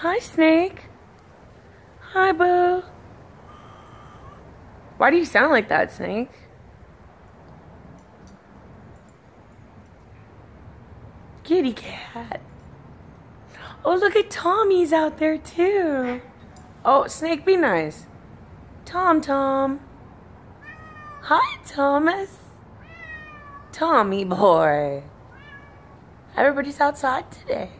Hi, Snake. Hi, Boo. Why do you sound like that, Snake? Kitty cat. Oh, look at Tommy's out there, too. Oh, Snake, be nice. Tom Tom. Hi, Thomas. Tommy boy. Everybody's outside today.